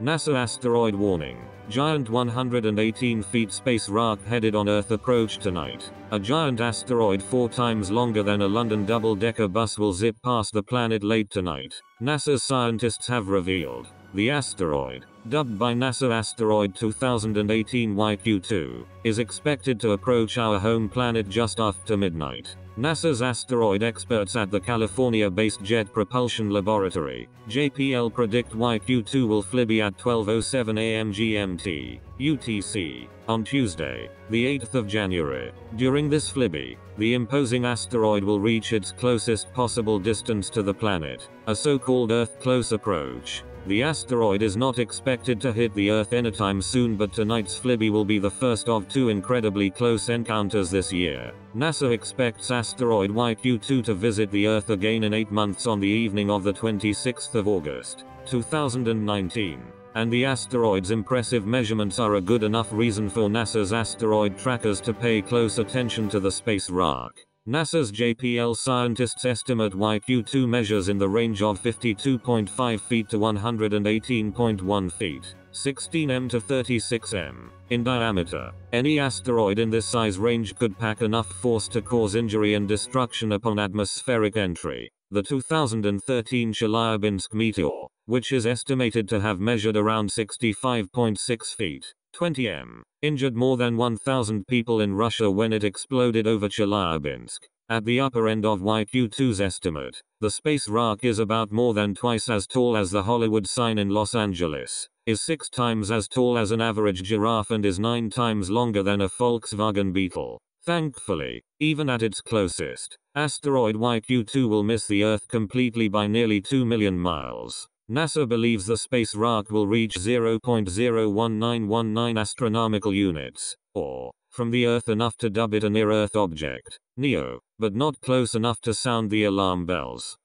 NASA asteroid warning. Giant 118 feet space rock headed on Earth approach tonight. A giant asteroid four times longer than a London double-decker bus will zip past the planet late tonight. NASA's scientists have revealed. The asteroid, dubbed by NASA Asteroid 2018 YQ2, is expected to approach our home planet just after midnight. NASA's asteroid experts at the California-based Jet Propulsion Laboratory, JPL predict YQ2 will flyby at 12.07 am GMT, UTC, on Tuesday, the 8th of January. During this flyby, the imposing asteroid will reach its closest possible distance to the planet, a so-called Earth close approach. The asteroid is not expected to hit the Earth anytime soon but tonight's flyby will be the first of two incredibly close encounters this year. NASA expects asteroid YQ2 to visit the Earth again in 8 months on the evening of the 26th of August, 2019. And the asteroid's impressive measurements are a good enough reason for NASA's asteroid trackers to pay close attention to the space rock. NASA's JPL scientists estimate YQ2 measures in the range of 52.5 feet to 118.1 feet, 16 m to 36 m, in diameter. Any asteroid in this size range could pack enough force to cause injury and destruction upon atmospheric entry. The 2013 Chelyabinsk meteor, which is estimated to have measured around 65.6 feet, 20 m, injured more than 1,000 people in Russia when it exploded over Chelyabinsk. At the upper end of YQ2's estimate, the space rock is about more than twice as tall as the Hollywood sign in Los Angeles, is six times as tall as an average giraffe and is nine times longer than a Volkswagen Beetle. Thankfully, even at its closest, asteroid YQ2 will miss the Earth completely by nearly 2 million miles. NASA believes the space rock will reach 0.01919 astronomical units, or, from the Earth enough to dub it a near-Earth object, NEO, but not close enough to sound the alarm bells.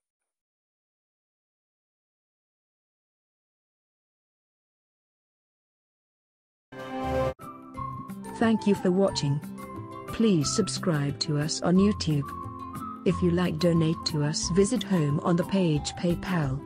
Thank you for watching. Please subscribe to us on YouTube. If you like donate to us visit home on the page PayPal.